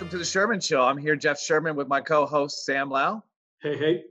Welcome to the Sherman Show. I'm here, Jeff Sherman, with my co host, Sam Lau. Hey, hey.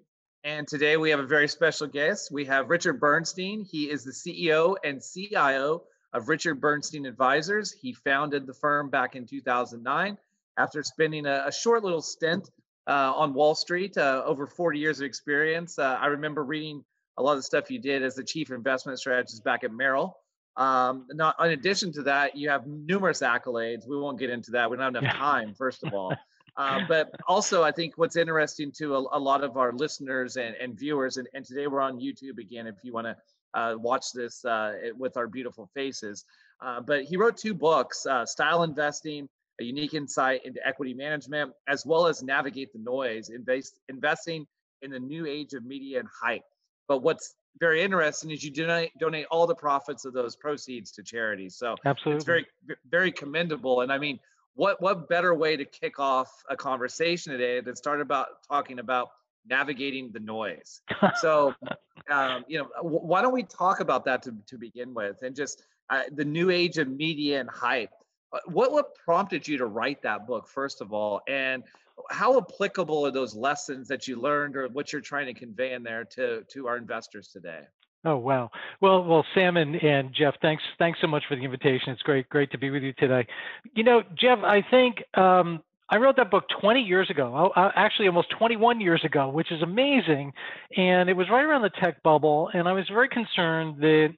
And today we have a very special guest. We have Richard Bernstein. He is the CEO and CIO of Richard Bernstein Advisors. He founded the firm back in 2009 after spending a, a short little stint uh, on Wall Street, uh, over 40 years of experience. Uh, I remember reading a lot of the stuff you did as the chief investment strategist back at Merrill. Um, not, in addition to that, you have numerous accolades. We won't get into that. We don't have enough time, first of all. Uh, but also, I think what's interesting to a, a lot of our listeners and, and viewers, and, and, today we're on YouTube again if you want to uh, watch this uh, with our beautiful faces. Uh, but he wrote two books uh, Style Investing, a unique insight into equity management, as well as Navigate the Noise, invest, investing in the new age of media and hype. But what's very interesting is you donate donate all the profits of those proceeds to charities. So absolutely, it's very very commendable. And I mean, what what better way to kick off a conversation today than start about talking about navigating the noise? so, um, you know, w- why don't we talk about that to to begin with, and just uh, the new age of media and hype. Uh, what what prompted you to write that book first of all, and how applicable are those lessons that you learned or what you're trying to convey in there to to our investors today? Oh wow. Well, well, Sam and, and Jeff, thanks thanks so much for the invitation. It's great great to be with you today. You know, Jeff, I think um, I wrote that book 20 years ago, actually almost 21 years ago, which is amazing. And it was right around the tech bubble, and I was very concerned that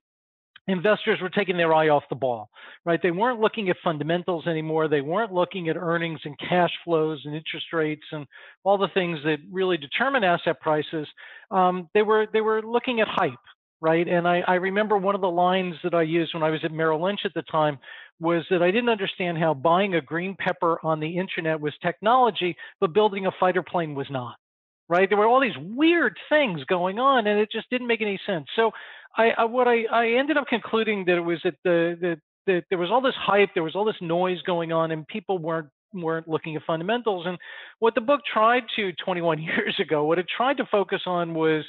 investors were taking their eye off the ball, right? They weren't looking at fundamentals anymore. They weren't looking at earnings and cash flows and interest rates and all the things that really determine asset prices. Um, they were they were looking at hype, right? And I, I remember one of the lines that I used when I was at Merrill Lynch at the time was that I didn't understand how buying a green pepper on the internet was technology, but building a fighter plane was not right? There were all these weird things going on, and it just didn't make any sense. So I, I what I, I ended up concluding that it was that the, the that there was all this hype, there was all this noise going on, and people weren't weren't looking at fundamentals. And what the book tried to 21 years ago, what it tried to focus on was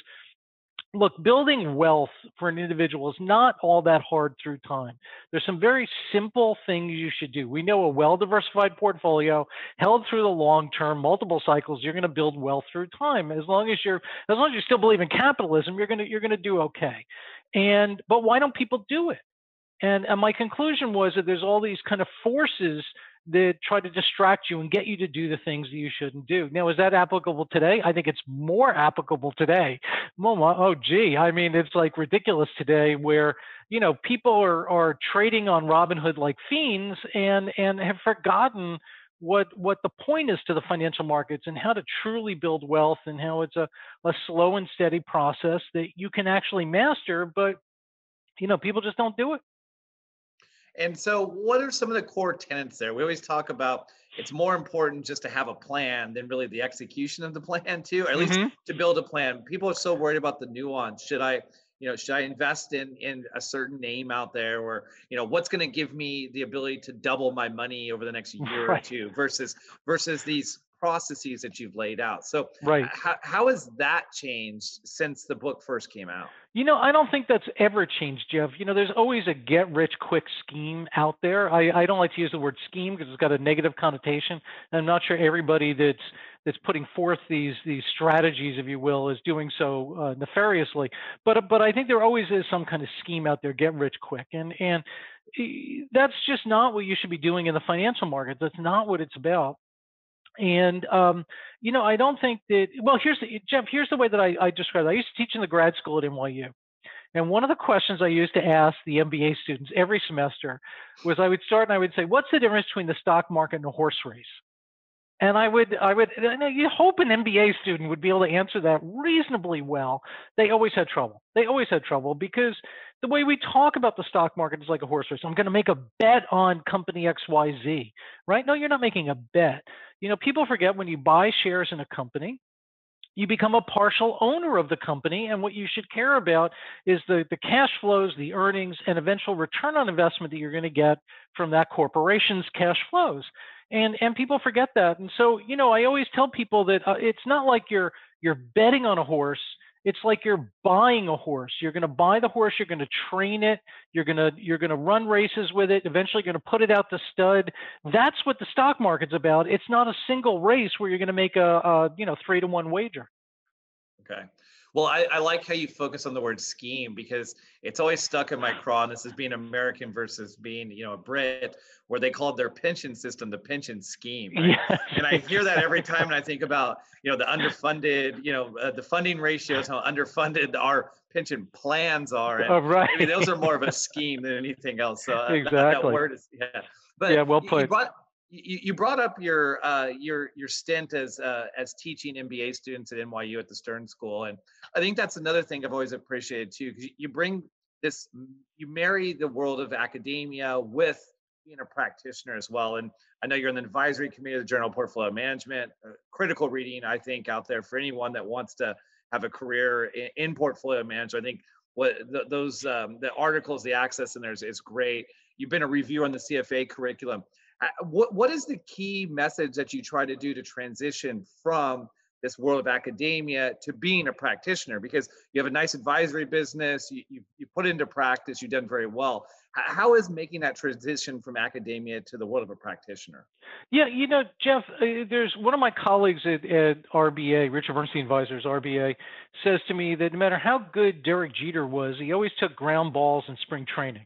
look, building wealth for an individual is not all that hard through time. There's some very simple things you should do. We know a well-diversified portfolio held through the long term, multiple cycles, you're going to build wealth through time. As long as you're as long as you still believe in capitalism, you're going to you're going to do okay. And but why don't people do it? And, and my conclusion was that there's all these kind of forces that try to distract you and get you to do the things that you shouldn't do. Now, is that applicable today? I think it's more applicable today. Mama, Oh, gee, I mean, it's like ridiculous today where you know people are are trading on Robinhood like fiends and and have forgotten what what the point is to the financial markets and how to truly build wealth and how it's a, a slow and steady process that you can actually master, but you know people just don't do it. And so, what are some of the core tenets there? We always talk about it's more important just to have a plan than really the execution of the plan, too, or at mm-hmm. least to build a plan. People are so worried about the nuance. Should I, you know, should I invest in in a certain name out there, or you know, what's going to give me the ability to double my money over the next year right. or two, versus versus these processes that you've laid out. So, right. how, how has that changed since the book first came out? You know, I don't think that's ever changed, Jeff. You know, there's always a get rich quick scheme out there. I, I don't like to use the word scheme because it's got a negative connotation. And I'm not sure everybody that's that's putting forth these these strategies, if you will, is doing so uh, nefariously. But but I think there always is some kind of scheme out there, get rich quick, and and that's just not what you should be doing in the financial market. That's not what it's about. And um, you know, I don't think that. Well, here's the, Jeff. Here's the way that I, I describe it. I used to teach in the grad school at NYU, and one of the questions I used to ask the MBA students every semester was, I would start and I would say, "What's the difference between the stock market and a horse race?" And I would, I would, you hope an MBA student would be able to answer that reasonably well. They always had trouble. They always had trouble because the way we talk about the stock market is like a horse race. I'm going to make a bet on company XYZ, right? No, you're not making a bet. You know, people forget when you buy shares in a company, you become a partial owner of the company. And what you should care about is the, the cash flows, the earnings, and eventual return on investment that you're going to get from that corporation's cash flows. And, and people forget that. And so, you know, I always tell people that uh, it's not like you're, you're betting on a horse it's like you're buying a horse. You're going to buy the horse, you're going to train it, you're going to you're going to run races with it, eventually you're going to put it out the stud. That's what the stock market's about. It's not a single race where you're going to make a, a you know 3 to 1 wager. Okay. Well, I, I, like how you focus on the word scheme because it's always stuck in my craw. And this is being American versus being, you know, a Brit, where they called their pension system the pension scheme. Right? Yeah. And I hear that every time, and I think about, you know, the underfunded, you know, uh, the funding ratios, how underfunded our pension plans are. And oh, right. Maybe those are more of a scheme than anything else. So uh, exactly. That, that, word is, yeah. But yeah, well put. You brought, you, you brought up your uh, your your stint as uh, as teaching MBA students at NYU at the Stern School, and I think that's another thing I've always appreciated too, because you bring this, you marry the world of academia with being a practitioner as well. And I know you're in the advisory committee of the Journal of Portfolio Management, critical reading I think out there for anyone that wants to have a career in, in portfolio management. I think what the, those um, the articles, the access in there is, is great. You've been a review on the CFA curriculum. What what is the key message that you try to do to transition from this world of academia to being a practitioner? Because you have a nice advisory business you, you, you put into practice you've done very well. How is making that transition from academia to the world of a practitioner? Yeah you know jeff uh, there's one of my colleagues at, at RBA Richard Bernstein Advisors RBA says to me that no matter how good Derek Jeter was he always took ground balls in spring training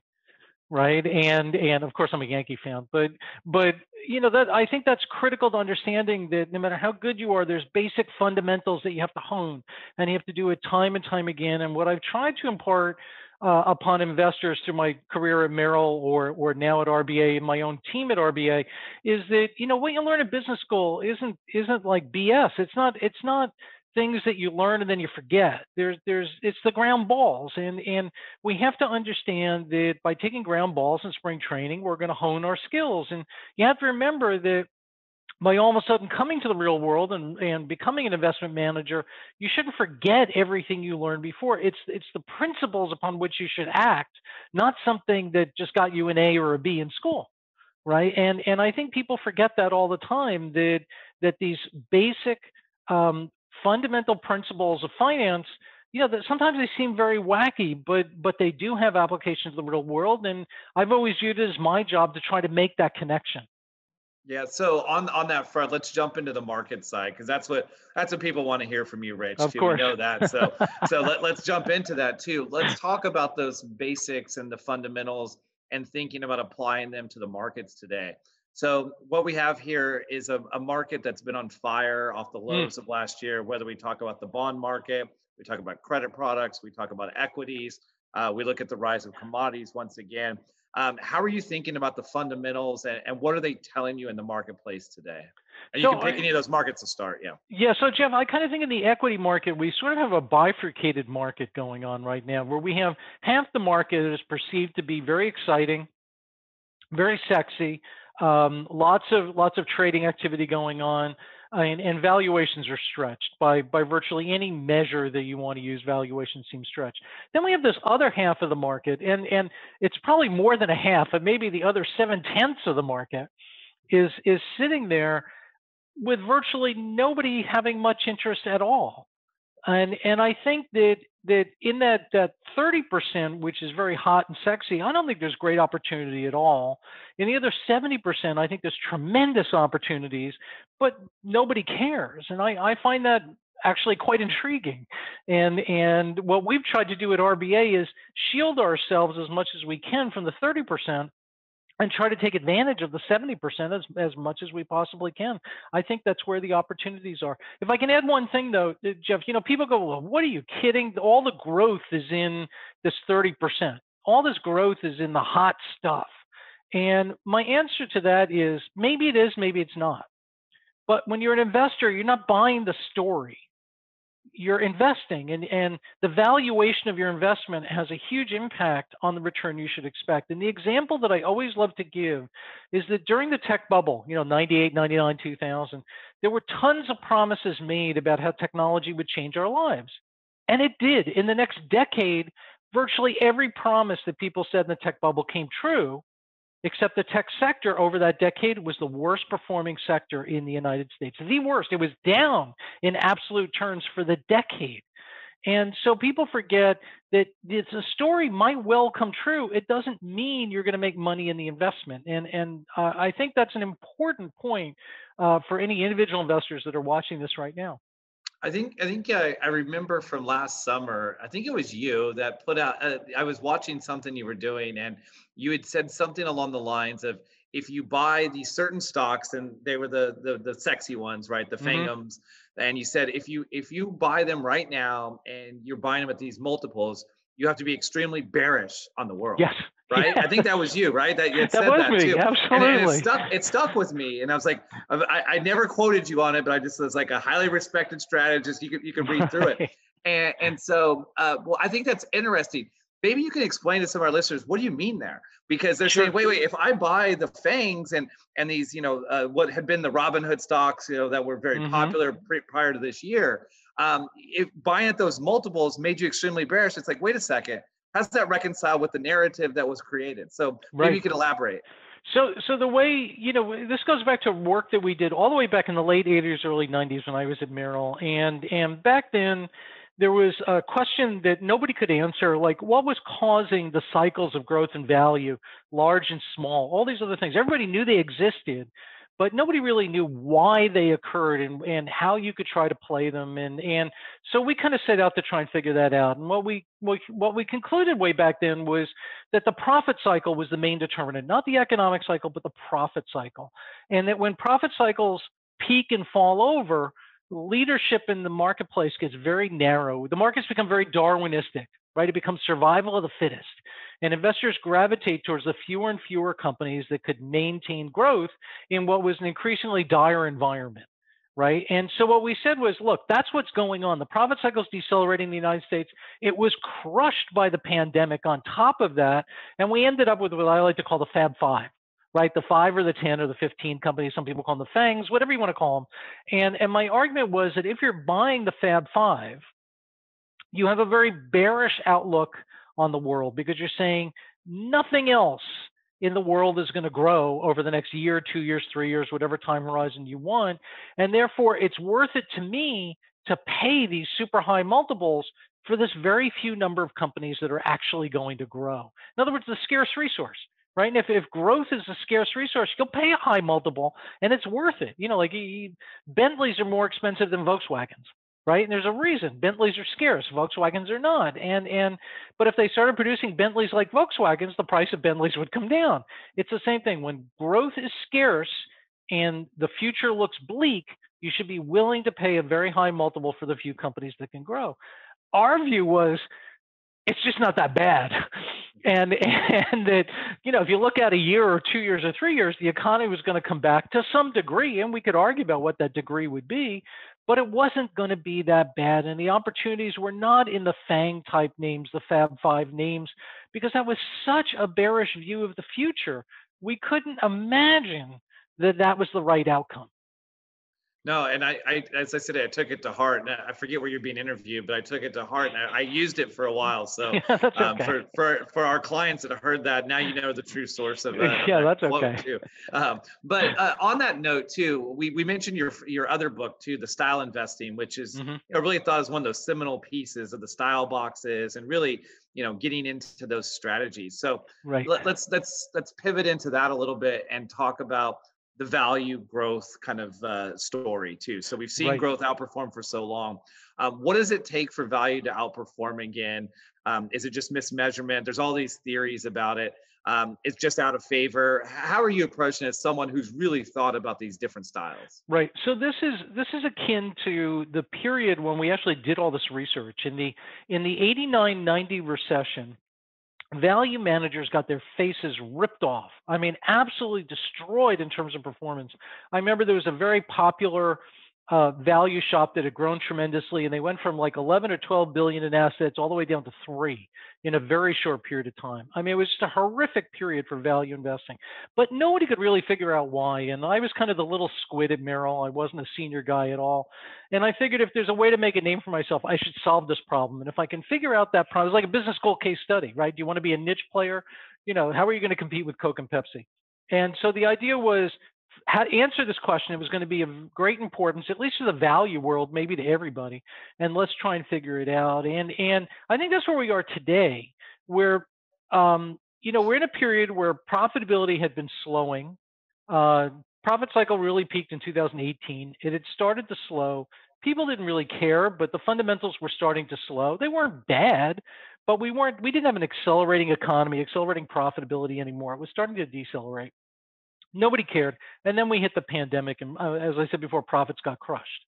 right and and of course i'm a yankee fan but but you know that i think that's critical to understanding that no matter how good you are there's basic fundamentals that you have to hone and you have to do it time and time again and what i've tried to impart uh, upon investors through my career at Merrill or or now at RBA and my own team at RBA is that you know what you learn at business school isn't isn't like BS. It's not it's not things that you learn and then you forget. There's there's it's the ground balls and and we have to understand that by taking ground balls in spring training, we're going to hone our skills. And you have to remember that by all of a sudden coming to the real world and, and becoming an investment manager, you shouldn't forget everything you learned before. It's it's the principles upon which you should act, not something that just got you an A or a B in school. Right. And and I think people forget that all the time that that these basic um, fundamental principles of finance you know that sometimes they seem very wacky but but they do have applications in the real world and i've always viewed it as my job to try to make that connection. Yeah so on on that front let's jump into the market side because that's what that's what people want to hear from you rich of too course. we know that so so let, let's jump into that too. Let's talk about those basics and the fundamentals and thinking about applying them to the markets today so what we have here is a, a market that's been on fire off the hmm. lows mm. of last year, whether we talk about the bond market, we talk about credit products, we talk about equities, uh, we look at the rise of commodities once again. Um, how are you thinking about the fundamentals and, and, what are they telling you in the marketplace today? And you so, can pick any of those markets to start, yeah. Yeah, so Jeff, I kind of think in the equity market, we sort of have a bifurcated market going on right now where we have half the market is perceived to be very exciting, very sexy, um, lots of lots of trading activity going on, uh, and, and, valuations are stretched by by virtually any measure that you want to use. Valuations seem stretched. Then we have this other half of the market, and and it's probably more than a half, but maybe the other seven tenths of the market is is sitting there with virtually nobody having much interest at all. And and I think that that in that that 30%, which is very hot and sexy, I don't think there's great opportunity at all. In the other 70%, I think there's tremendous opportunities, but nobody cares. And I, I find that actually quite intriguing. And and what we've tried to do at RBA is shield ourselves as much as we can from the 30% and try to take advantage of the 70% as, as much as we possibly can. I think that's where the opportunities are. If I can add one thing though, uh, Jeff, you know, people go, well, what are you kidding? All the growth is in this 30%. All this growth is in the hot stuff. And my answer to that is maybe it is, maybe it's not. But when you're an investor, you're not buying the story you're investing and, and the valuation of your investment has a huge impact on the return you should expect. And the example that I always love to give is that during the tech bubble, you know, 98, 99, 2000, there were tons of promises made about how technology would change our lives. And it did. In the next decade, virtually every promise that people said in the tech bubble came true except the tech sector over that decade was the worst performing sector in the United States. The worst. It was down in absolute terms for the decade. And so people forget that it's a story might well come true. It doesn't mean you're going to make money in the investment. And and uh, I think that's an important point uh, for any individual investors that are watching this right now. I think I think uh, I remember from last summer. I think it was you that put out. Uh, I was watching something you were doing, and you had said something along the lines of, "If you buy these certain stocks, and they were the the, the sexy ones, right? The mm-hmm. Fangums, and you said if you if you buy them right now and you're buying them at these multiples, you have to be extremely bearish on the world. Yes right? Yeah. I think that was you, right? That you said that, was that me. too. Absolutely. And, and, it stuck. It stuck with me, and I was like, I, I never quoted you on it, but I just was like a highly respected strategist. You could you could read through it, and and so uh, well, I think that's interesting. Maybe you can explain to some of our listeners what do you mean there? Because they're sure. saying, wait, wait, if I buy the FANGs and and these, you know, uh, what had been the Robinhood stocks, you know, that were very mm-hmm. popular pre- prior to this year, um, if buying at those multiples made you extremely bearish, it's like, wait a second, how's that reconcile with the narrative that was created? So maybe right. you could elaborate. So, so the way you know this goes back to work that we did all the way back in the late '80s, early '90s when I was at Merrill, and and back then there was a question that nobody could answer, like what was causing the cycles of growth and value, large and small, all these other things. Everybody knew they existed, but nobody really knew why they occurred and, and how you could try to play them. And, and so we kind of set out to try and figure that out. And what we, what we concluded way back then was that the profit cycle was the main determinant, not the economic cycle, but the profit cycle. And that when profit cycles peak and fall over, leadership in the marketplace gets very narrow. The markets become very Darwinistic, right? It becomes survival of the fittest. And investors gravitate towards the fewer and fewer companies that could maintain growth in what was an increasingly dire environment, right? And so what we said was, look, that's what's going on. The profit cycle is decelerating in the United States. It was crushed by the pandemic on top of that. And we ended up with what I like to call the Fab Five, right? The five or the 10 or the 15 companies, some people call them the FANGs, whatever you want to call them. And, and my argument was that if you're buying the Fab Five, you have a very bearish outlook on the world because you're saying nothing else in the world is going to grow over the next year, two years, three years, whatever time horizon you want. And therefore, it's worth it to me to pay these super high multiples for this very few number of companies that are actually going to grow. In other words, the scarce resource, right? And if, if growth is a scarce resource, you'll pay a high multiple and it's worth it. You know, like Bentleys are more expensive than Volkswagens, right? And there's a reason Bentleys are scarce, Volkswagens are not. And and but if they started producing Bentleys like Volkswagens, the price of Bentleys would come down. It's the same thing. When growth is scarce and the future looks bleak, you should be willing to pay a very high multiple for the few companies that can grow. Our view was it's just not that bad. And and that you know if you look at a year or two years or three years, the economy was going to come back to some degree, and we could argue about what that degree would be but it wasn't going to be that bad. And the opportunities were not in the FANG type names, the Fab Five names, because that was such a bearish view of the future. We couldn't imagine that that was the right outcome. No, and I, I, as I said, I took it to heart. And I forget where you're being interviewed, but I took it to heart, and I, I used it for a while. So, yeah, that's um, for for for our clients that have heard that, now you know the true source of. Uh, yeah, that's okay. Too. Um, but uh, on that note, too, we we mentioned your your other book too, the Style Investing, which is mm-hmm. I really thought was one of those seminal pieces of the style boxes, and really you know getting into those strategies. So, right. let, let's let's let's pivot into that a little bit and talk about the value growth kind of uh, story too. So we've seen right. growth outperform for so long. Um, what does it take for value to outperform again? Um, is it just mismeasurement? There's all these theories about it. Um, it's just out of favor. How are you approaching it as someone who's really thought about these different styles? Right. So this is this is akin to the period when we actually did all this research in the in the 89-90 recession value managers got their faces ripped off. I mean, absolutely destroyed in terms of performance. I remember there was a very popular uh, value shop that had grown tremendously, and they went from like 11 or 12 billion in assets all the way down to three in a very short period of time. I mean, it was just a horrific period for value investing, but nobody could really figure out why. And I was kind of the little squid at Merrill. I wasn't a senior guy at all, and I figured if there's a way to make a name for myself, I should solve this problem. And if I can figure out that problem, it's like a business school case study, right? Do you want to be a niche player? You know, how are you going to compete with Coke and Pepsi? And so the idea was had answer this question. It was going to be of great importance, at least to the value world, maybe to everybody. And let's try and figure it out. And and I think that's where we are today, where um, you know we're in a period where profitability had been slowing. Uh, profit cycle really peaked in 2018. It had started to slow. People didn't really care, but the fundamentals were starting to slow. They weren't bad, but we weren't. We didn't have an accelerating economy, accelerating profitability anymore. It was starting to decelerate. Nobody cared. And then we hit the pandemic, and uh, as I said before, profits got crushed.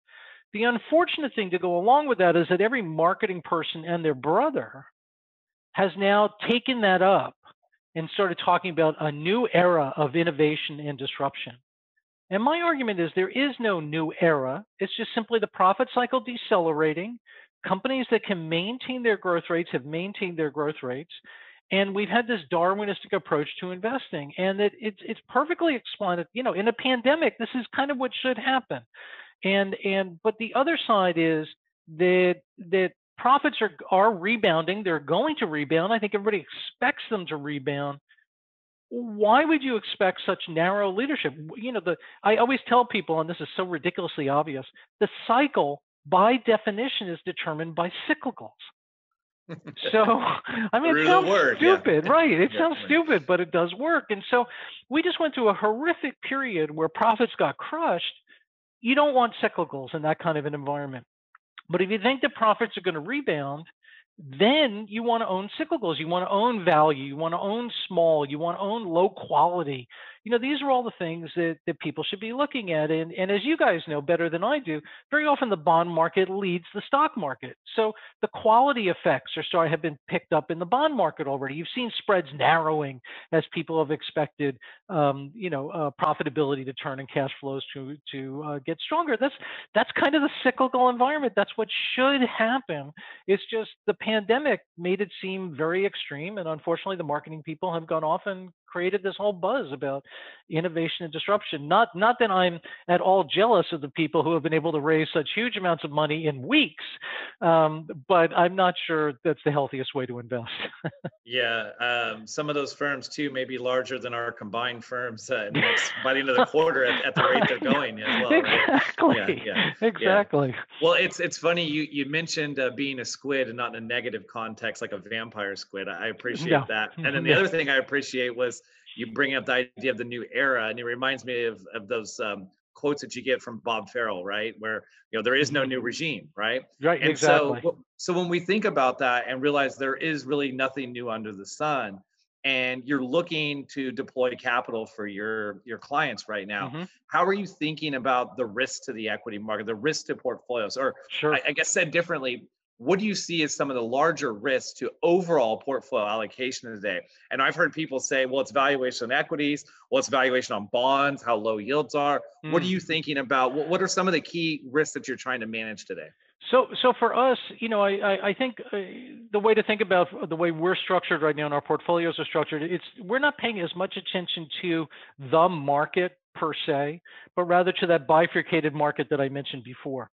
The unfortunate thing to go along with that is that every marketing person and their brother has now taken that up and started talking about a new era of innovation and disruption. And my argument is there is no new era. It's just simply the profit cycle decelerating. Companies that can maintain their growth rates have maintained their growth rates. And we've had this Darwinistic approach to investing, and it, it's it's perfectly explained. You know, in a pandemic, this is kind of what should happen. And and but the other side is that that profits are are rebounding. They're going to rebound. I think everybody expects them to rebound. Why would you expect such narrow leadership? You know, the I always tell people, and this is so ridiculously obvious, the cycle by definition is determined by cyclicals so I mean, it sounds word, stupid, yeah. right? It sounds stupid, but it does work. And so we just went through a horrific period where profits got crushed. You don't want cyclicals in that kind of an environment. But if you think that profits are going to rebound, then you want to own cyclicals. You want to own value. You want to own small. You want to own low quality you know, these are all the things that, that people should be looking at. And, and as you guys know better than I do, very often the bond market leads the stock market. So the quality effects are starting have been picked up in the bond market already. You've seen spreads narrowing as people have expected, um, you know, uh, profitability to turn and cash flows to to uh, get stronger. That's that's kind of the cyclical environment. That's what should happen. It's just the pandemic made it seem very extreme, and unfortunately, the marketing people have gone off and created this whole buzz about innovation and disruption. Not not that I'm at all jealous of the people who have been able to raise such huge amounts of money in weeks, um, but I'm not sure that's the healthiest way to invest. yeah, um, some of those firms too may be larger than our combined firms uh, next, by the end of the quarter at, at the rate they're going as well. Exactly. Right? Yeah, yeah, exactly. Yeah. Well, it's it's funny you you mentioned uh, being a squid and not in a negative context like a vampire squid. I appreciate yeah. that. And then the other thing I appreciate was you bring up the idea of the new era, and it reminds me of of those um, quotes that you get from Bob Farrell, right? Where you know there is no new regime, right? Right. And exactly. so, so when we think about that and realize there is really nothing new under the sun, and you're looking to deploy capital for your your clients right now, mm-hmm. how are you thinking about the risk to the equity market, the risk to portfolios, or sure. I, I guess said differently, what do you see as some of the larger risks to overall portfolio allocation today? And I've heard people say, well, it's valuation on equities, well, it's valuation on bonds, how low yields are. Mm. What are hmm. you thinking about? What, are some of the key risks that you're trying to manage today? So, so for us, you know, I, I, I think uh, the way to think about the way we're structured right now and our portfolios are structured, it's we're not paying as much attention to the market per se, but rather to that bifurcated market that I mentioned before.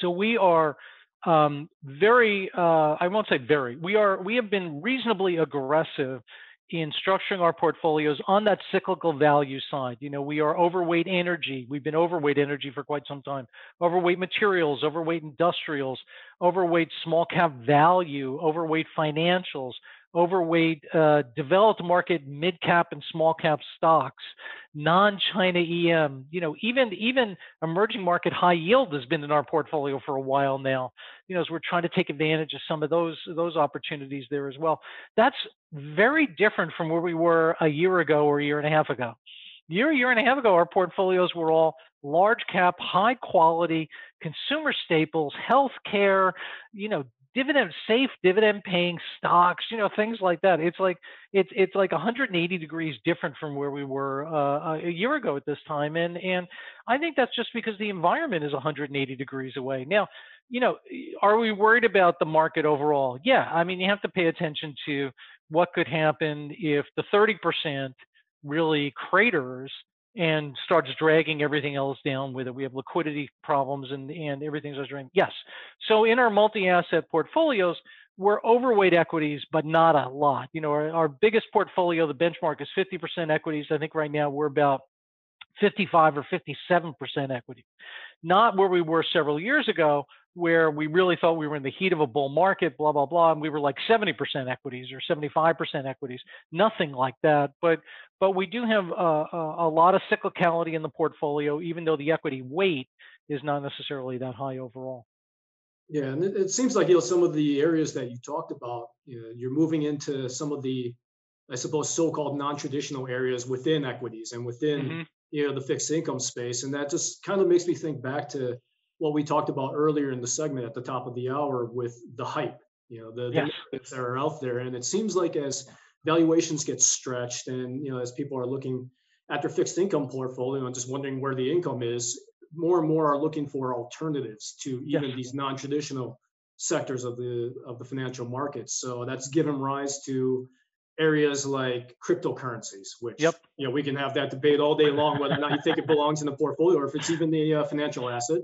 So we are um, very, uh, I won't say very, we are, we have been reasonably aggressive in structuring our portfolios on that cyclical value side. You know, we are overweight energy. We've been overweight energy for quite some time. Overweight materials, overweight industrials, overweight small cap value, overweight financials, overweight uh, developed market mid cap and small cap stocks, non-China EM, you know, even even emerging market high yield has been in our portfolio for a while now. You know, as we're trying to take advantage of some of those those opportunities there as well. That's very different from where we were a year ago or a year and a half ago. Year, year and a half ago, our portfolios were all large cap, high quality consumer staples, healthcare, you know, dividend safe dividend paying stocks you know things like that. It's like it's it's like 180 degrees different from where we were uh, a year ago at this time and and i think that's just because the environment is 180 degrees away. Now you know are we worried about the market overall? Yeah i mean you have to pay attention to what could happen if the 30% really craters and starts dragging everything else down with it. We have liquidity problems and, and everything's dragging. Yes. So in our multi-asset portfolios, we're overweight equities, but not a lot. You know, our, our biggest portfolio, the benchmark is 50% equities. I think right now we're about 55 or 57% equity. Not where we were several years ago, where we really thought we were in the heat of a bull market, blah, blah, blah, and we were like 70% equities or 75% equities. Nothing like that. But but we do have a, a, lot of cyclicality in the portfolio, even though the equity weight is not necessarily that high overall. Yeah, and it, it seems like you know some of the areas that you talked about, you know, you're moving into some of the, I suppose, so-called non-traditional areas within equities and within mm-hmm. you know the fixed income space, and that just kind of makes me think back to what we talked about earlier in the segment at the top of the hour with the hype, you know, the, yes. the that are out there, and it seems like as valuations get stretched, and you know, as people are looking at their fixed income portfolio and just wondering where the income is, more and more are looking for alternatives to even yes. these non-traditional sectors of the of the financial markets. So that's given rise to areas like cryptocurrencies, which yep. you know we can have that debate all day long whether or not you think it belongs in the portfolio or if it's even a uh, financial asset,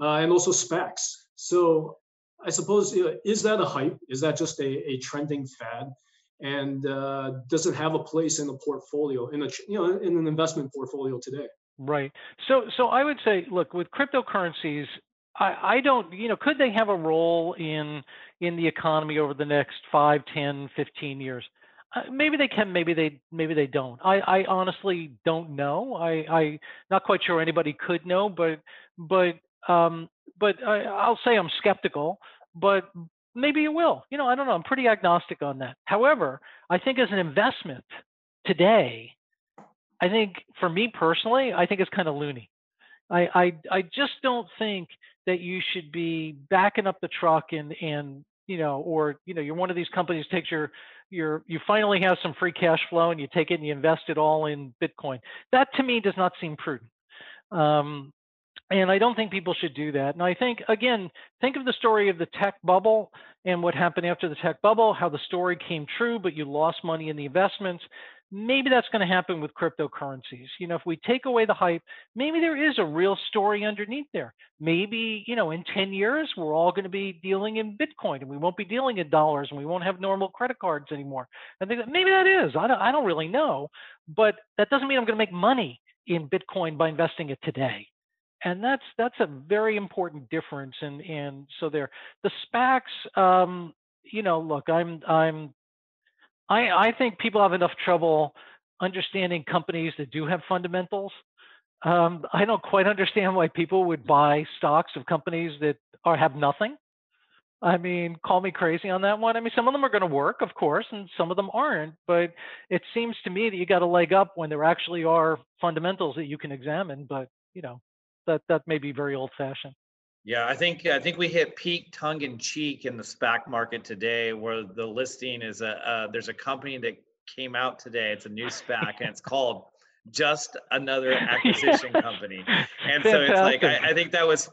uh, and also SPACs. So I suppose you know, is that a hype? Is that just a, a trending fad? And uh, does it have a place in the portfolio in a you know in an investment portfolio today? Right. So so I would say, look, with cryptocurrencies, I, I don't, you know, could they have a role in in the economy over the next 5, 10, 15 years? Uh, maybe they can, maybe they maybe they don't. I, I honestly don't know. I I not quite sure anybody could know, but but um but I, I'll say I'm skeptical, but maybe it will. You know, I don't know. I'm pretty agnostic on that. However, I think as an investment today, I think for me personally, I think it's kind of loony. I, I I just don't think that you should be backing up the truck and and you know or you know you're one of these companies takes your your you finally have some free cash flow and you take it and you invest it all in Bitcoin. That to me does not seem prudent. Um, and I don't think people should do that. And I think, again, think of the story of the tech bubble and what happened after the tech bubble, how the story came true, but you lost money in the investments maybe that's going to happen with cryptocurrencies. You know, if we take away the hype, maybe there is a real story underneath there. Maybe, you know, in 10 years, we're all going to be dealing in Bitcoin and we won't be dealing in dollars and we won't have normal credit cards anymore. I think that maybe that is. I don't, I don't really know. But that doesn't mean I'm going to make money in Bitcoin by investing it today. And that's that's a very important difference. And and so there, the SPACs, um, you know, look, I'm I'm I, I think people have enough trouble understanding companies that do have fundamentals. Um, I don't quite understand why people would buy stocks of companies that are have nothing. I mean, call me crazy on that one. I mean, some of them are going to work, of course, and some of them aren't. But it seems to me that you got a leg up when there actually are fundamentals that you can examine. But you know, that that may be very old-fashioned. Yeah, I think I think we hit peak tongue in cheek in the SPAC market today, where the listing is a uh, there's a company that came out today. It's a new SPAC, and it's called just another acquisition company. And so it's like I, I think that was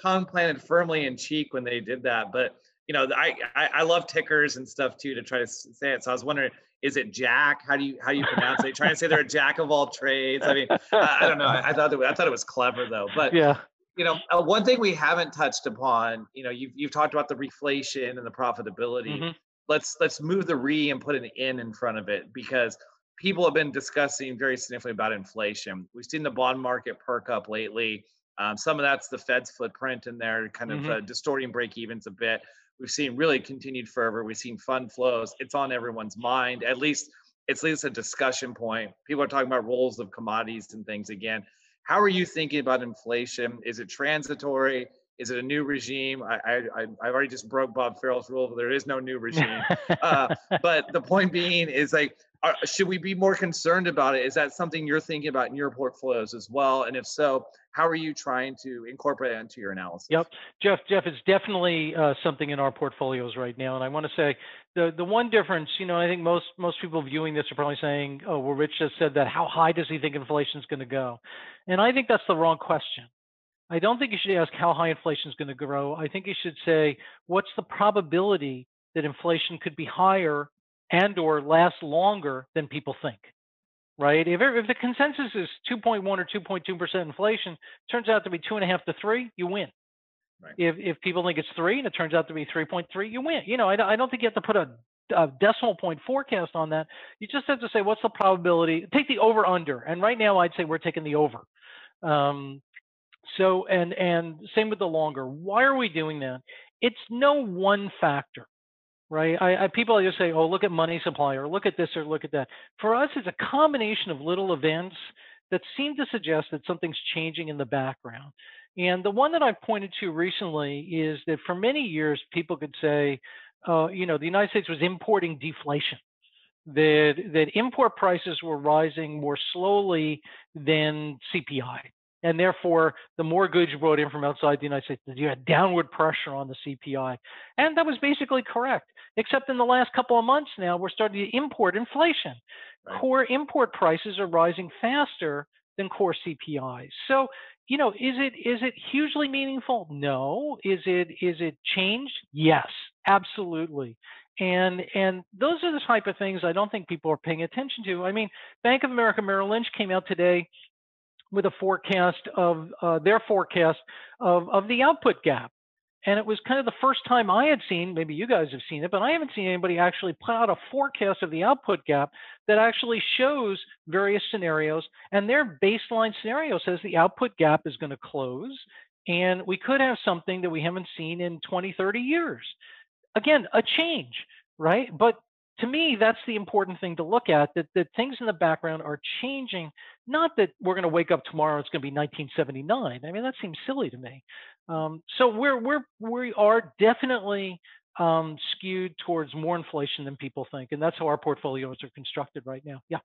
tongue planted firmly in cheek when they did that. But you know, I, I, I love tickers and stuff too to try to say it. So I was wondering, is it Jack? How do you how do you pronounce it? Trying to say they're a jack of all trades. I mean, I, I don't know. I, I thought it, I thought it was clever though. But yeah, you know, uh, one thing we haven't touched upon, you know, you've you've talked about the reflation and the profitability. Mm-hmm. Let's let's move the re and put an in in front of it because people have been discussing very significantly about inflation. We've seen the bond market perk up lately. Um, some of that's the Fed's footprint in there, kind of mm-hmm. uh, distorting break evens a bit. We've seen really continued fervor. We've seen fund flows. It's on everyone's mind. At least it's at least a discussion point. People are talking about roles of commodities and things again. How are you thinking about inflation? Is it transitory? Is it a new regime? I, I, I've already just broke Bob Farrell's rule. There is no new regime. uh, but the point being is like, are, should we be more concerned about it? Is that something you're thinking about in your portfolios as well? And if so, how are you trying to incorporate it into your analysis? Yep, Jeff. Jeff, it's definitely uh, something in our portfolios right now. And I want to say the the one difference, you know, I think most most people viewing this are probably saying, "Oh, well, Rich just said that. How high does he think inflation is going to go?" And I think that's the wrong question. I don't think you should ask how high inflation is going to grow. I think you should say, what's the probability that inflation could be higher and or last longer than people think right if, if the consensus is 2.1 or 2.2% inflation turns out to be two and a half to three you win right. if, if people think it's three and it turns out to be 3.3 you win you know I, I don't think you have to put a uh, decimal point forecast on that. You just have to say what's the probability. Take the over under, and right now I'd say we're taking the over. Um, so and and same with the longer. Why are we doing that? It's no one factor, right? I, I people just say, oh, look at money supply, or look at this, or look at that. For us, it's a combination of little events that seem to suggest that something's changing in the background. And the one that I've pointed to recently is that for many years, people could say, uh, you know, the United States was importing deflation, that, that import prices were rising more slowly than CPI. And therefore, the more goods you brought in from outside the United States, you had downward pressure on the CPI. And that was basically correct, except in the last couple of months now, we're starting to import inflation. Right. Core import prices are rising faster than core CPI. So you know, is it is it hugely meaningful? No. Is it is it changed? Yes, absolutely. And and those are the type of things I don't think people are paying attention to. I mean, Bank of America Merrill Lynch came out today with a forecast of uh, their forecast of of the output gap and it was kind of the first time I had seen, maybe you guys have seen it, but I haven't seen anybody actually put out a forecast of the output gap that actually shows various scenarios. And their baseline scenario says the output gap is going to close, and we could have something that we haven't seen in 20, 30 years. Again, a change, right? But to me, that's the important thing to look at that, that things in the background are changing. Not that we're going to wake up tomorrow, it's going to be 1979. I mean, that seems silly to me. Um, so we're we're we are definitely um, skewed towards more inflation than people think, and that's how our portfolios are constructed right now. Yeah.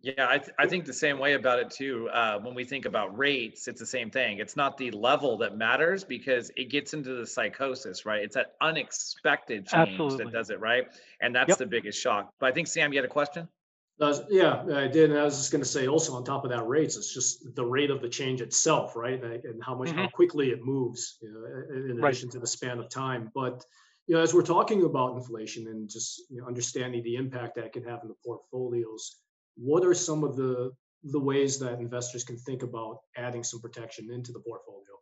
Yeah, I, th- I think the same way about it too. Uh, when we think about rates, it's the same thing. It's not the level that matters because it gets into the psychosis, right? It's that unexpected change Absolutely. that does it, right? And that's yep. the biggest shock. But I think Sam, you had a question. Uh, yeah, I did. And I was just going to say also on top of that rates, it's just the rate of the change itself, right? And how much, mm-hmm. how quickly it moves, you know, in addition right. to the span of time. But, you know, as we're talking about inflation and just you know, understanding the impact that can have in the portfolios, what are some of the the ways that investors can think about adding some protection into the portfolio?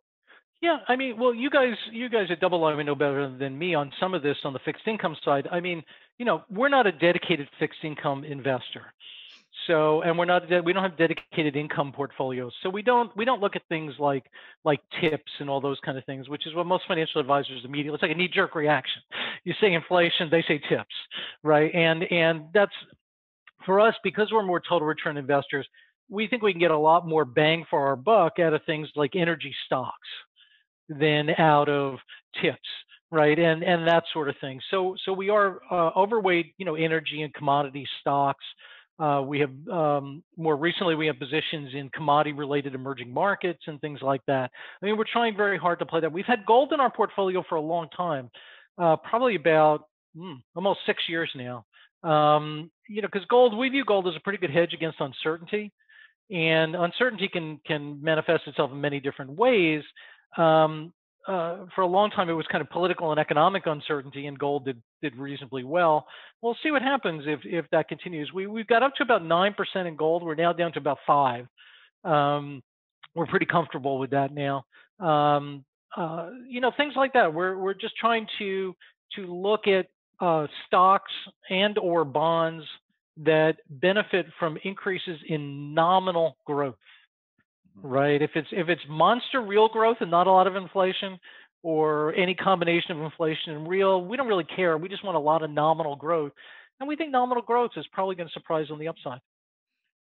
Yeah, I mean, well, you guys, you guys at DoubleLine know better than me on some of this on the fixed income side. I mean, you know, we're not a dedicated fixed income investor, so and we're not we don't have dedicated income portfolios, so we don't we don't look at things like like TIPS and all those kind of things, which is what most financial advisors immediately. It's like a knee jerk reaction. You say inflation, they say TIPS, right? And and that's for us because we're more total return investors. We think we can get a lot more bang for our buck out of things like energy stocks than out of TIPS right? And and that sort of thing. So so we are uh, overweight you know energy and commodity stocks. Uh, we have um, more recently we have positions in commodity related emerging markets and things like that. I mean we're trying very hard to play that. We've had gold in our portfolio for a long time uh, probably about mm, almost six years now. Um, you know because gold we view gold as a pretty good hedge against uncertainty and uncertainty can can manifest itself in many different ways um, uh, for a long time it was kind of political and economic uncertainty, and gold did did reasonably well. We'll see what happens if if that continues. We we've got up to about nine percent in gold. We're now down to about five. Um, we're pretty comfortable with that now. Um, uh, you know, things like that. We're we're just trying to to look at uh, stocks and or bonds that benefit from increases in nominal growth right? If it's if it's monster real growth and not a lot of inflation, or any combination of inflation and real, we don't really care. We just want a lot of nominal growth, and we think nominal growth is probably going to surprise on the upside.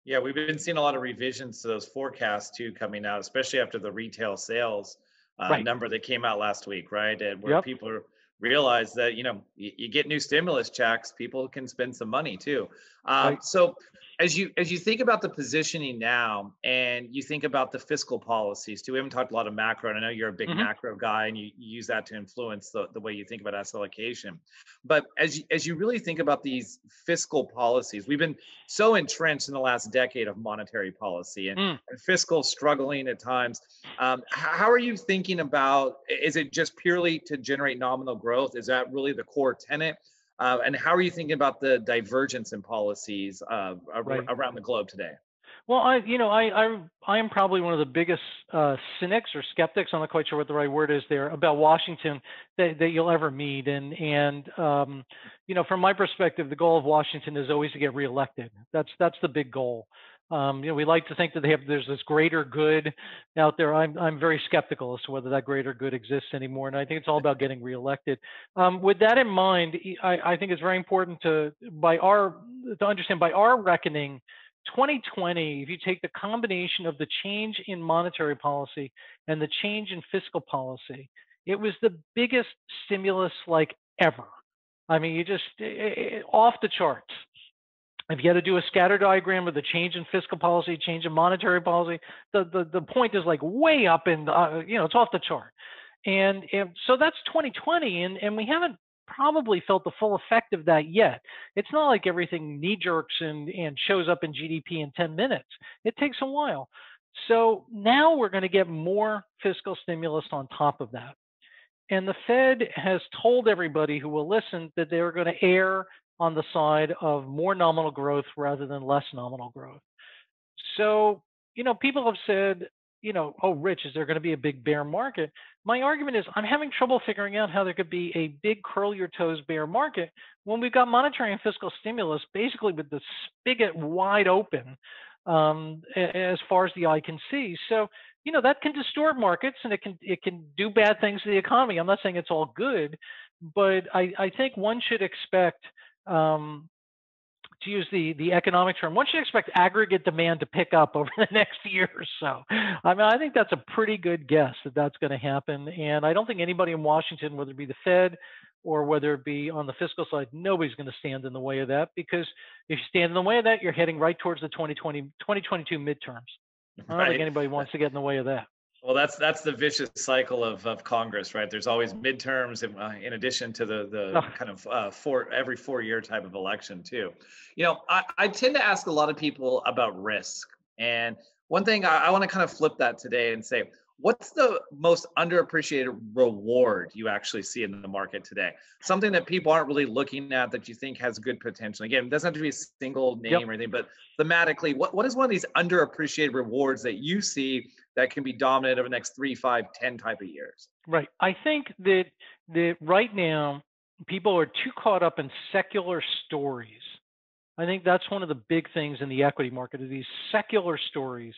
Yeah, we've been seeing a lot of revisions to those forecasts too coming out, especially after the retail sales uh, right. number that came out last week, right? And where yep. people are realize that you know you, you, get new stimulus checks people can spend some money too um, right. so as you as you think about the positioning now and you think about the fiscal policies too we haven't talked a lot of macro and i know you're a big mm-hmm. macro guy and you, you, use that to influence the, the way you think about asset allocation but as you, as you really think about these fiscal policies we've been so entrenched in the last decade of monetary policy and, mm. and fiscal struggling at times um, how are you thinking about is it just purely to generate nominal growth is that really the core tenet uh, and how are you thinking about the divergence in policies uh, right. around the globe today? Well, I, you know, I, I, I am probably one of the biggest uh, cynics or skeptics. I'm not quite sure what the right word is there about Washington that, that you'll ever meet. And, and, um, you know, from my perspective, the goal of Washington is always to get reelected. That's, that's the big goal. Um, you know, we like to think that they have there's this greater good out there. I'm I'm very skeptical as to whether that greater good exists anymore, and I think it's all about getting reelected. Um, with that in mind, I, I think it's very important to by our to understand by our reckoning, 2020, if you take the combination of the change in monetary policy and the change in fiscal policy, it was the biggest stimulus like ever. I mean, you just it, it, off the charts. If you had to do a scatter diagram with a change in fiscal policy, change in monetary policy, the the, the point is like way up in, uh, you know, it's off the chart. And, and so that's 2020, and, and we haven't probably felt the full effect of that yet. It's not like everything knee jerks and, and shows up in GDP in 10 minutes. It takes a while. So now we're going to get more fiscal stimulus on top of that. And the Fed has told everybody who will listen that they're going to err on the side of more nominal growth rather than less nominal growth. So, you know, people have said, you know, oh, Rich, is there going to be a big bear market? My argument is I'm having trouble figuring out how there could be a big curl your toes bear market when we've got monetary and fiscal stimulus basically with the spigot wide open um, as far as the eye can see. So, you know, that can distort markets and it can it can do bad things to the economy. I'm not saying it's all good, but I, I think one should expect um, to use the, the economic term, one should expect aggregate demand to pick up over the next year or so. I mean, I think that's a pretty good guess that that's going to happen. And I don't think anybody in Washington, whether it be the Fed or whether it be on the fiscal side, nobody's going to stand in the way of that because if you stand in the way of that, you're heading right towards the 2020, 2022 midterms. I don't right. think anybody wants to get in the way of that. Well, that's that's the vicious cycle of, of Congress, right? There's always midterms in, uh, in addition to the the oh. kind of uh, four every four year type of election too. You know, I, I tend to ask a lot of people about risk, and one thing I, I want to kind of flip that today and say, what's the most underappreciated reward you actually see in the market today? Something that people aren't really looking at that you think has good potential. Again, it doesn't have to be a single name yep. or anything, but thematically, what, what is one of these underappreciated rewards that you see that can be dominant over the next three, five, ten type of years? Right. I think that that right now people are too caught up in secular stories. I think that's one of the big things in the equity market are these secular stories.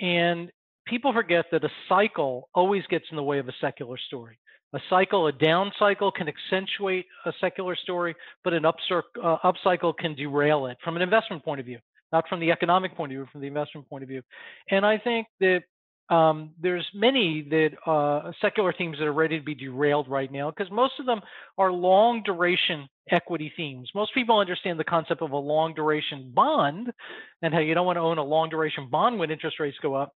And people forget that a cycle always gets in the way of a secular story. A cycle, a down cycle can accentuate a secular story, but an up, uh, can derail it from an investment point of view, not from the economic point of view, from the investment point of view. And I think that um, there's many that uh, secular themes that are ready to be derailed right now because most of them are long duration equity themes. Most people understand the concept of a long duration bond and how you don't want to own a long duration bond when interest rates go up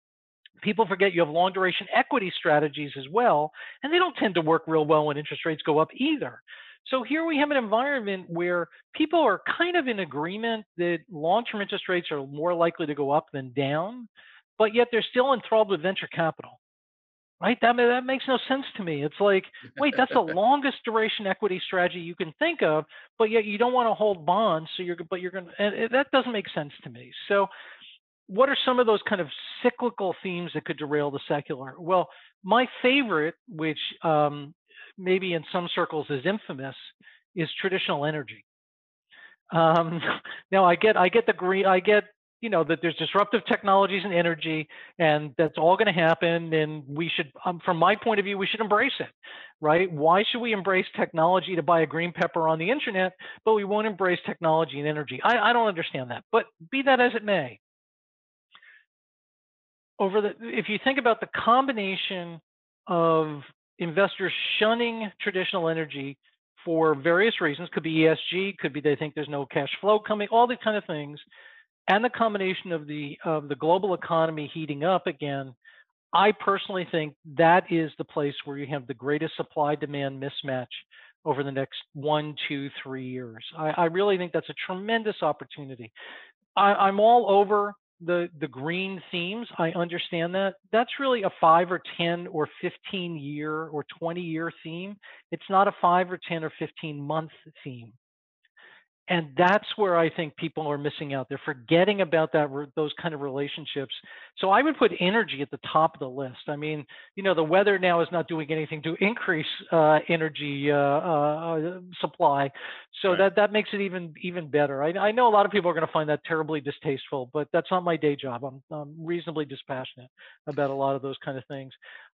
people forget you have long duration equity strategies as well, and they don't tend to work real well when interest rates go up either. So here we have an environment where people are kind of in agreement that long term interest rates are more likely to go up than down, but yet they're still enthralled with venture capital. Right? That, that makes no sense to me. It's like, wait, that's the longest duration equity strategy you can think of, but yet you don't want to hold bonds. So you're, but you're going to, and that doesn't make sense to me. So what are some of those kind of cyclical themes that could derail the secular? Well, my favorite, which um, maybe in some circles is infamous, is traditional energy. Um, now I get I get the green I get you know that there's disruptive technologies and energy and that's all going to happen and we should um, from my point of view we should embrace it right? Why should we embrace technology to buy a green pepper on the internet but we won't embrace technology and energy? I, I don't understand that but be that as it may. Over the if you think about the combination of investors shunning traditional energy for various reasons could be esg could be they think there's no cash flow coming all these kind of things and the combination of the of the global economy heating up again i personally think that is the place where you have the greatest supply demand mismatch over the next one two three years. I, I really think that's a tremendous opportunity. I, i'm all over the the green themes. I understand that. That's really a 5 or 10 or 15 year or 20 year theme. It's not a 5 or 10 or 15 month theme and that's where I think people are missing out. They're forgetting about that those kind of relationships. So I would put energy at the top of the list. I mean, you know, the weather now is not doing anything to increase uh, energy uh, uh, supply, so right. that that makes it even even better. I, I know a lot of people are going to find that terribly distasteful, but that's not my day job. I'm, I'm reasonably dispassionate about a lot of those kind of things.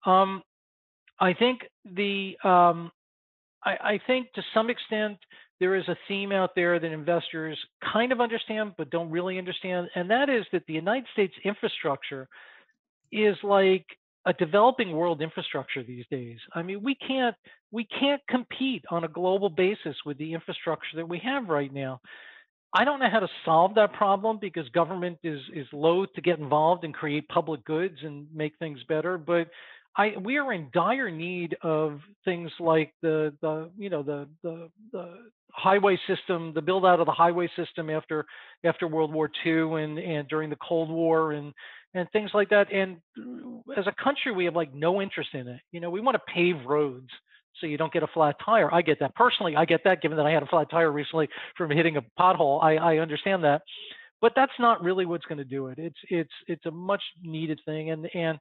Um, I think the um, I, I think to some extent there is a theme out there that investors kind of understand but don't really understand, and that is that the United States infrastructure is like a developing world infrastructure these days. I mean, we can't we can't compete on a global basis with the infrastructure that we have right now. I don't know how to solve that problem because government is is loath to get involved and create public goods and make things better, but I we are in dire need of things like the the you know the the the highway system, the build out of the highway system after after World War II and and during the Cold War and and things like that. And uh, as a country, we have like no interest in it. You know, we want to pave roads so you don't get a flat tire. I get that personally. I get that given that I had a flat tire recently from hitting a pothole. I, I understand that, but that's not really what's going to do it. It's it's it's a much needed thing, and and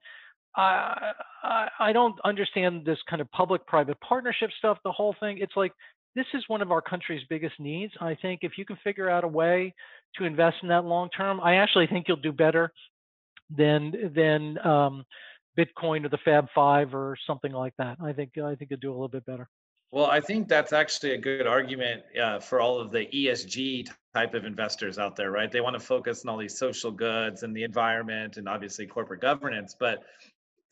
I, I, don't understand this kind of public-private partnership stuff. The whole thing. It's like this is one of our country's biggest needs. I think if you can figure out a way to invest in that long term, I actually think you'll do better than than um, Bitcoin or the Fab Five or something like that. I think I think you'll do a little bit better. Well, I think that's actually a good argument uh, for all of the ESG type of investors out there, right? They want to focus on all these social goods and the environment and obviously corporate governance, but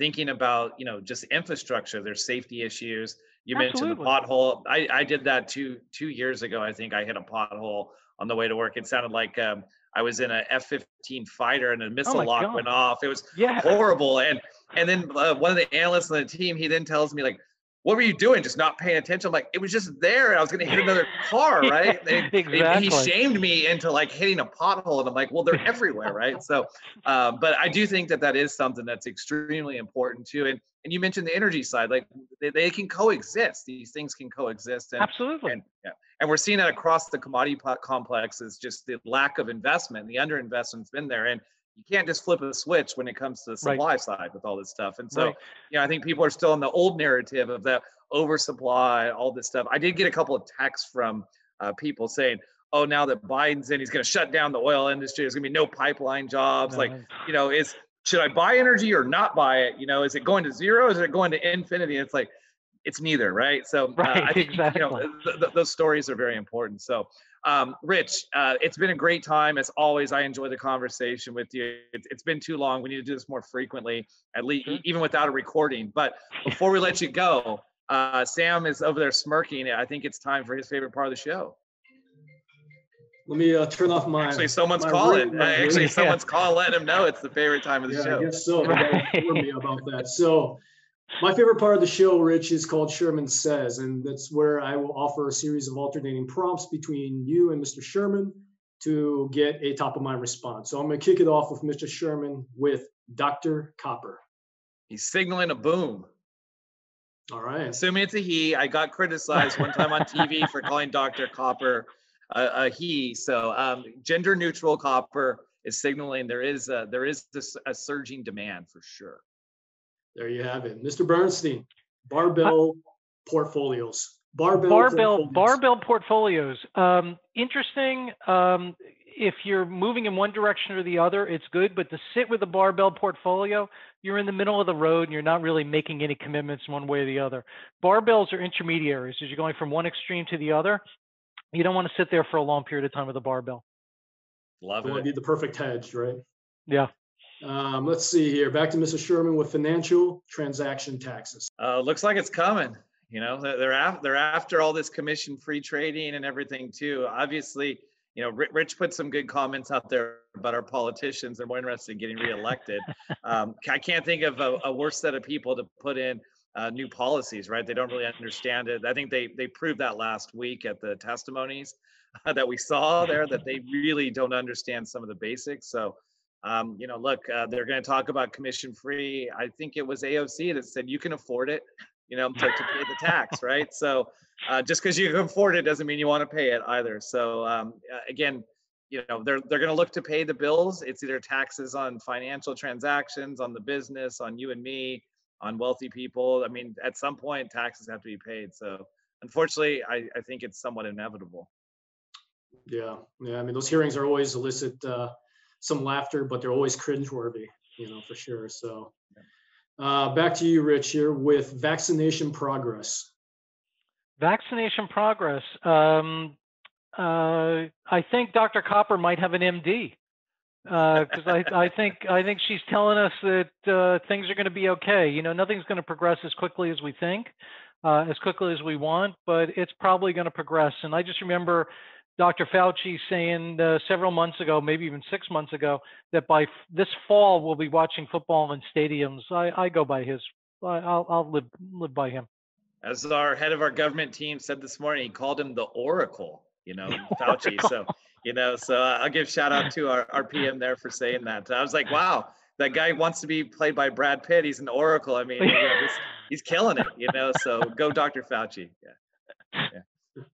thinking about you know just infrastructure there's safety issues you Absolutely. mentioned the pothole I, I did that two two years ago i think i hit a pothole on the way to work it sounded like um, i was in a f-15 fighter and a oh missile oh lock God. went off it was yeah. horrible and and then uh, one of the analysts on the team he then tells me like what were you doing? Just not paying attention? I'm like, it was just there. And I was going to hit another car, right? yeah, exactly. he shamed me into like hitting a pothole. And I'm like, well, they're everywhere, right? So, um, but I do think that that is something that's extremely important too. And, and you mentioned the energy side, like they, they can coexist. These things can coexist. And, Absolutely. And, yeah. and we're seeing that across the commodity complex is just the lack of investment. The underinvestment's been there. And you can't just flip a switch when it comes to the supply right. side with all this stuff. And so, right. you know, I think people are still in the old narrative of that oversupply, all this stuff. I did get a couple of texts from uh, people saying, "Oh, now that Biden's in, he's going to shut down the oil industry. There's going to be no pipeline jobs. No. Like, you know, is should I buy energy or not buy it? You know, is it going to zero? Is it going to infinity? it's like it's neither, right? So uh, I think exactly. you know th- th- those stories are very important. So um, Rich, uh, it's been a great time as always. I enjoy the conversation with you. It's, it's been too long. We need to do this more frequently, at least mm-hmm. even without a recording. But before we let you go, uh, Sam is over there smirking. I think it's time for his favorite part of the show. Let me uh, turn off my. Actually, someone's calling. Ring, actually, ring. someone's calling. Let him know it's the favorite time of the yeah, show. I guess so. Right. me about that. So, my favorite part of the show, Rich, is called Sherman Says, and that's where I will offer a series of alternating prompts between you and Mr. Sherman to get a top of mind response. So I'm going to kick it off with Mr. Sherman with Dr. Copper. He's signaling a boom. All right. Assuming it's a he. I got criticized one time on TV for calling Dr. Copper a, a he. So um, gender neutral copper is signaling there is a, there is this, a surging demand for sure. There you have it. Mr. Bernstein, barbell portfolios. Barbell barbell portfolios. barbell portfolios. Um, interesting. Um, if you're moving in one direction or the other, it's good. But to sit with a barbell portfolio, you're in the middle of the road and you're not really making any commitments one way or the other. Barbells are intermediaries. As you're going from one extreme to the other, you don't want to sit there for a long period of time with a barbell. Love it. Would be the perfect hedge, right? Yeah. Um, let's see here. Back to Mr. Sherman with financial transaction taxes. Uh, looks like it's coming. You know, they're after they're after all this commission-free trading and everything too. Obviously, you know, Rich put some good comments out there about our politicians. They're more interested in getting reelected. um, I can't think of a, a, worse set of people to put in uh, new policies. Right? They don't really understand it. I think they they proved that last week at the testimonies uh, that we saw there that they really don't understand some of the basics. So um, you know, look, uh, they're going to talk about commission free. I think it was AOC that said you can afford it. you know, to, to pay the tax, right? So uh, just because you can afford it doesn't mean you want to pay it either. So um, again, you know, they're they're going to look to pay the bills. It's either taxes on financial transactions, on the business, on you and me, on wealthy people. I mean, at some point, taxes have to be paid. So unfortunately, I, I think it's somewhat inevitable. Yeah, yeah. I mean, those hearings are always elicit uh, some laughter, but they're always cringeworthy, you know, for sure. So, uh, back to you, Rich, here with vaccination progress. Vaccination progress. Um, uh, I think Dr. Copper might have an MD because uh, I, I think I think she's telling us that uh, things are going to be okay. You know, nothing's going to progress as quickly as we think, uh, as quickly as we want, but it's probably going to progress. And I just remember Dr. Fauci saying uh, several months ago, maybe even six months ago, that by f- this fall we'll be watching football in stadiums. I, I go by his. I, will I'll live live by him. As our head of our government team said this morning, he called him the Oracle. You know, Fauci. so you know, so I'll give shout out to our, our PM there for saying that. I was like, wow, that guy wants to be played by Brad Pitt. He's an Oracle. I mean, you know, this, he's killing it. You know, so go Dr. Fauci. Yeah. Yeah.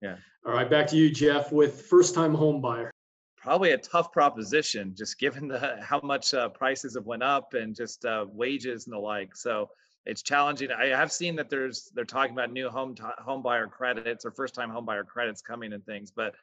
Yeah. All right, back to you, Jeff, with first-time home buyer. Probably a tough proposition, just given the how much uh, prices have went up and just uh, wages and the like. So it's challenging. I have seen that there's they're talking about new home t- home buyer credits or first-time home buyer credits coming and things, but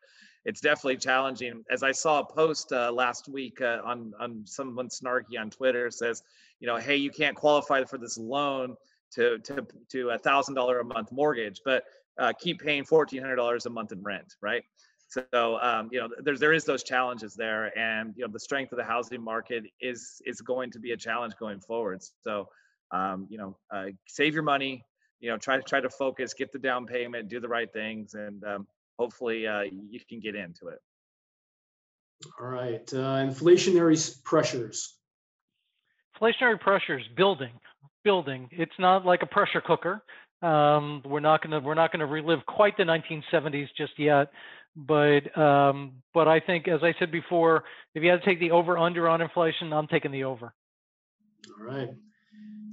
it's definitely challenging. As I saw a post uh, last week uh, on on someone snarky on Twitter says, you know, hey, you can't qualify for this loan to to to a thousand dollar a month mortgage, but uh, keep paying $1,400 a month in rent, right? So um, you know, there's there is those challenges there, and you know, the strength of the housing market is is going to be a challenge going forward. So um, you know, uh, save your money. You know, try to try to focus, get the down payment, do the right things, and um, hopefully uh, you can get into it. All right, uh, inflationary pressures. Inflationary pressures building, building. It's not like a pressure cooker. Um, we're not going to we're not going to relive quite the 1970s just yet, but um, but I think, as I said before, if you had to take the over under on inflation, I'm taking the over. All right,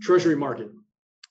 Treasury market.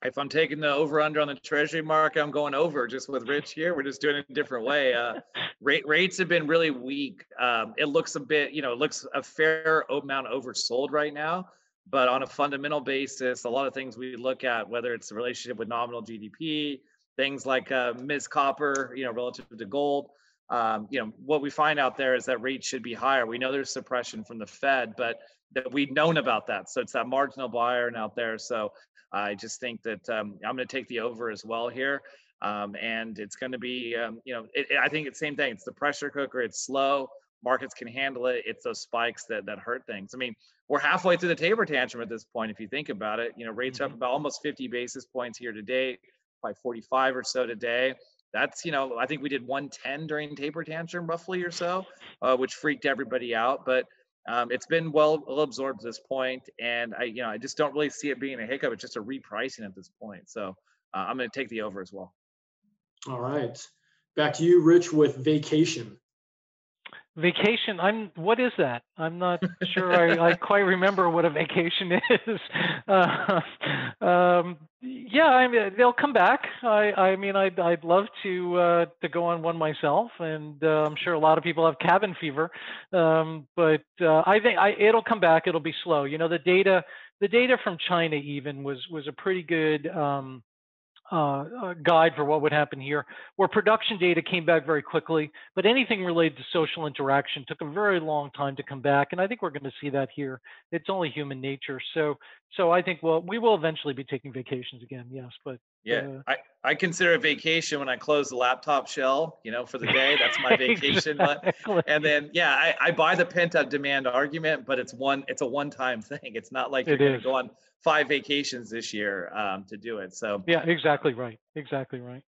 If I'm taking the over under on the Treasury market, I'm going over. Just with Rich here, we're just doing it a different way. Uh, rate, rates have been really weak. Um, it looks a bit, you know, it looks a fair amount oversold right now. But on a fundamental basis, a lot of things we look at, whether it's the relationship with nominal GDP, things like uh, Ms. Copper, you know, relative to gold, um, you know, what we find out there is that rates should be higher. We know there's suppression from the Fed, but that we've known about that. So it's that marginal buyer out there. So I just think that um, I'm going to take the over as well here. Um, and it's going to be, um, you know, it, it, I think it's the same thing. It's the pressure cooker. It's slow. Markets can handle it. It's those spikes that that hurt things. I mean, we're halfway through the taper tantrum at this point. If you think about it, you know, rates mm-hmm. up about almost 50 basis points here today, by 45 or so today. That's, you know, I think we did 110 during taper tantrum roughly or so, uh, which freaked everybody out. But um, it's been well, well absorbed at this point, and I, you know, I just don't really see it being a hiccup. It's just a repricing at this point. So uh, I'm going to take the over as well. All right, back to you, Rich, with vacation. Vacation. I'm. What is that? I'm not sure. I, I quite remember what a vacation is. Uh, um, yeah, I mean, they'll come back. I, I mean, I'd, I'd love to uh, to go on one myself, and uh, I'm sure a lot of people have cabin fever. Um, but uh, I think I, it'll come back. It'll be slow. You know, the data, the data from China even was was a pretty good. Um, uh, uh, guide for what would happen here, where production data came back very quickly, but anything related to social interaction took a very long time to come back, and I think we're going to see that here. It's only human nature, so so I think well we will eventually be taking vacations again, yes, but yeah, uh, I I consider a vacation when I close the laptop shell, you know, for the day. That's my vacation. exactly. and then yeah, I, I buy the pent up demand argument, but it's one it's a one time thing. It's not like you're going to go on five vacations this year um, to do it. So yeah, exactly right. Exactly right.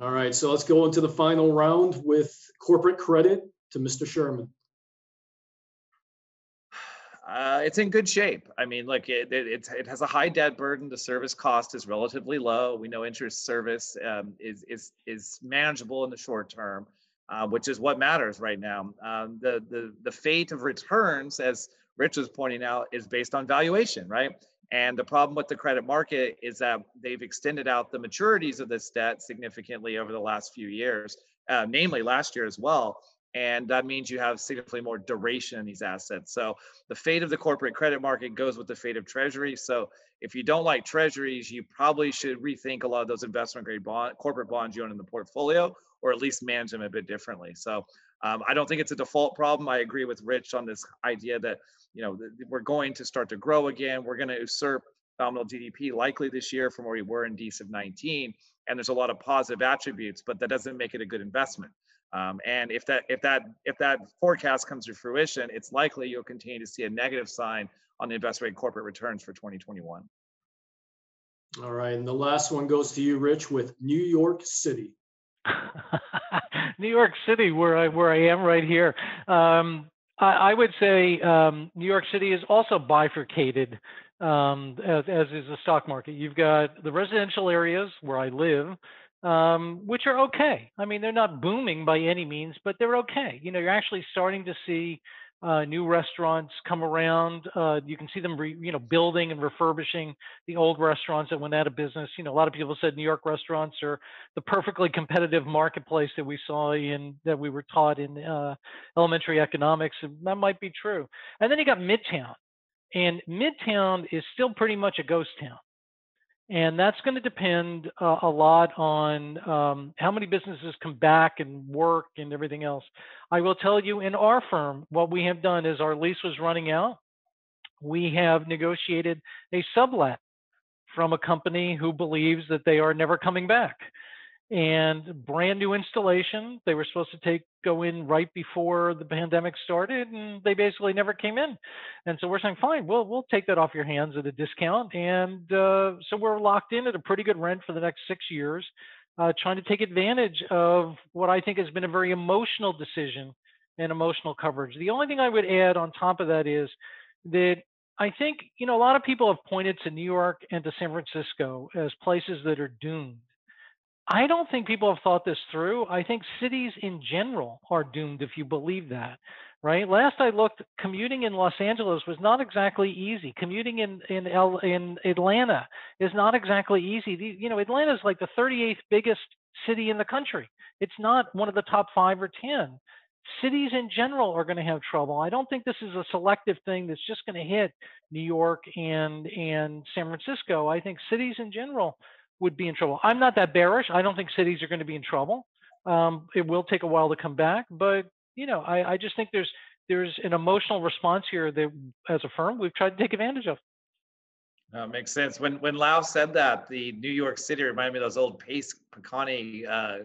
All right, so let's go into the final round with corporate credit to Mr. Sherman. Uh, it's in good shape. I mean, look, it, it, it, has a high debt burden. The service cost is relatively low. We know interest service um, is, is, is manageable in the short term, uh, which is what matters right now. Um, the, the, the fate of returns, as Rich was pointing out, is based on valuation, right? And the problem with the credit market is that they've extended out the maturities of this debt significantly over the last few years, uh, namely last year as well. And that means you have significantly more duration in these assets. So the fate of the corporate credit market goes with the fate of treasury. So if you don't like treasuries, you probably should rethink a lot of those investment grade bond, corporate bonds you own in the portfolio, or at least manage them a bit differently. So um, I don't think it's a default problem. I agree with Rich on this idea that you know we're going to start to grow again. We're going to usurp nominal GDP likely this year from where we were in DCIV 19, and there's a lot of positive attributes, but that doesn't make it a good investment. Um, and if that if that if that forecast comes to fruition, it's likely you'll continue to see a negative sign on the investment grade corporate returns for 2021. All right, and the last one goes to you, Rich, with New York City. New York City, where I where I am right here. Um, I, I, would say um, New York City is also bifurcated, um, as, as is the stock market. You've got the residential areas where I live, um, which are okay. I mean, they're not booming by any means, but they're okay. You know, you're actually starting to see uh, new restaurants come around. Uh, you can see them, re, you know, building and refurbishing the old restaurants that went out of business. You know, a lot of people said New York restaurants are the perfectly competitive marketplace that we saw in that we were taught in uh, elementary economics. And that might be true. And then you got Midtown, and Midtown is still pretty much a ghost town. And that's going to depend uh, a lot on um, how many businesses come back and work and everything else. I will tell you in our firm, what we have done is our lease was running out. We have negotiated a sublet from a company who believes that they are never coming back and brand new installation. They were supposed to take go in right before the pandemic started, and they basically never came in. And so we're saying, fine, we'll we'll take that off your hands at a discount. And uh, so we're locked in at a pretty good rent for the next six years, uh, trying to take advantage of what I think has been a very emotional decision and emotional coverage. The only thing I would add on top of that is that I think you know a lot of people have pointed to New York and to San Francisco as places that are doomed I don't think people have thought this through. I think cities in general are doomed if you believe that, right? Last I looked, commuting in Los Angeles was not exactly easy. Commuting in in El, in Atlanta is not exactly easy. You know, Atlanta is like the 38th biggest city in the country. It's not one of the top five or ten. Cities in general are going to have trouble. I don't think this is a selective thing that's just going to hit New York and and San Francisco. I think cities in general would be in trouble. I'm not that bearish. I don't think cities are going to be in trouble. Um, it will take a while to come back, but you know, I, I just think there's there's an emotional response here that, as a firm, we've tried to take advantage of. Makes sense. When when Lau said that, the New York City reminded me of those old Pace Picante uh,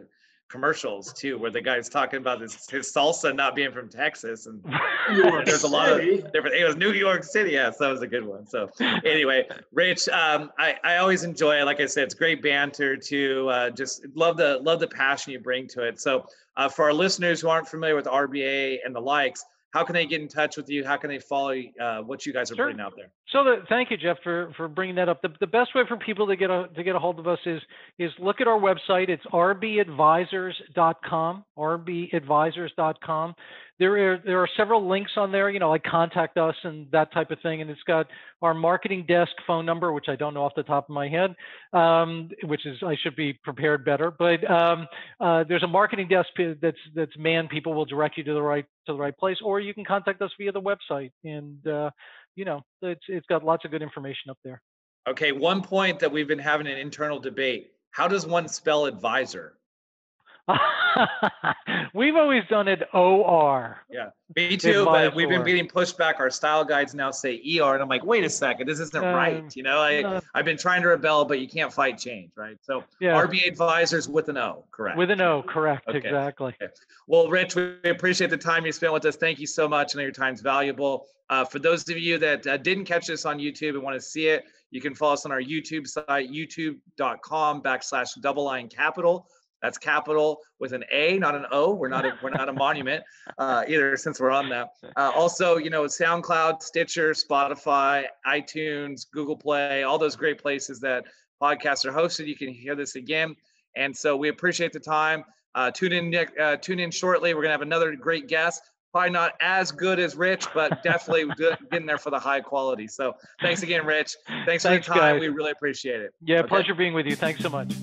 commercials too, where the guy's talking about his, his salsa not being from Texas, and there's a lot of different. It was New York City, yes, that was a good one. So anyway, Rich, um, I I always enjoy it. Like I said, it's great banter too. Uh, just love the love the passion you bring to it. So uh, for our listeners who aren't familiar with RBA and the likes, how can they get in touch with you? How can they follow uh, what you guys are sure. putting out there? So the, thank you, Jeff, for, for bringing that up. The, the best way for people to get a to get a hold of us is is look at our website. It's rbadvisors.com. rbadvisors.com there are there are several links on there, you know, like contact us and that type of thing. And it's got our marketing desk phone number, which I don't know off the top of my head, um, which is I should be prepared better. But um, uh, there's a marketing desk that's that's manned. People will direct you to the right to the right place, or you can contact us via the website. And uh, you know, it's it's got lots of good information up there. Okay, one point that we've been having an internal debate: How does one spell advisor? we've always done it OR. Yeah, me too. But we've been getting pushback. Our style guides now say ER, and I'm like, wait a second, this isn't um, right. You know, I uh, I've been trying to rebel, but you can't fight change, right? So yeah. RB advisors with an O, correct? With an O, correct, okay. exactly. Okay. Well, Rich, we appreciate the time you spent with us. Thank you so much. I know your time's valuable. Uh, for those of you that uh, didn't catch this on YouTube and want to see it, you can follow us on our YouTube site, youtube.com backslash DoubleLine capital. That's capital with an A, not an O. We're not a, we're not a monument uh, either, since we're on that. Uh, also, you know, SoundCloud, Stitcher, Spotify, iTunes, Google Play, all those great places that podcasts are hosted. You can hear this again. And so we appreciate the time. Uh, tune in uh, tune in shortly. We're gonna have another great guest. probably not as good as Rich, but definitely getting there for the high quality. So thanks again, Rich. Thanks, thanks for the time. Guys. We really appreciate it. Yeah, okay. pleasure being with you. Thanks so much.